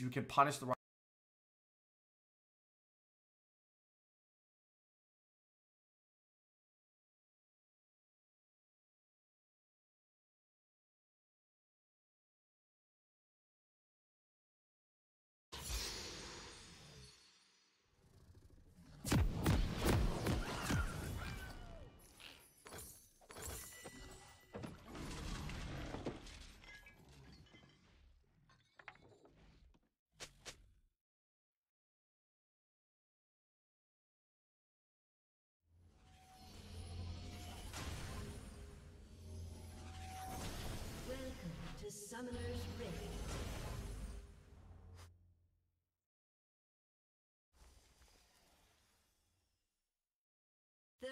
you can punish the